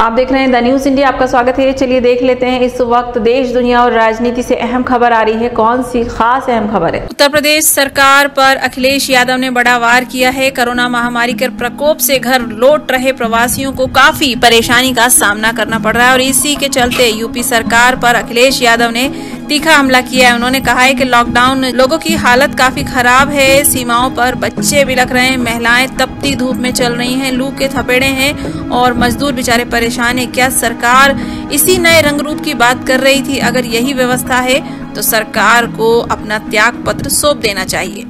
आप देख रहे हैं द न्यूज़ इंडिया, आपका स्वागत है। चलिए देख लेते हैं, इस वक्त देश, दुनिया और राजनीति से अहम खबर आ रही है। कौन सी खास अहम खबर है? उत्तर प्रदेश सरकार पर अखिलेश यादव ने बड़ा वार किया है। कोरोना महामारी के प्रकोप से घर लौट रहे प्रवासियों को काफ़ी परेशानी का सामना करना पड़ रहा है और इसी के चलते यूपी सरकार पर अखिलेश यादव ने तीखा हमला किया है। उन्होंने कहा है कि लॉकडाउन लोगों की हालत काफ़ी खराब है। सीमाओं पर बच्चे बिलख रहे हैं। महिलाएँ तपती धूप में चल रही हैं। लू के थपेड़े हैं और मजदूर बेचारे परेशान है। क्या सरकार इसी नए रंग रूप की बात कर रही थी? अगर यही व्यवस्था है तो सरकार को अपना त्याग पत्र सौंप देना चाहिए।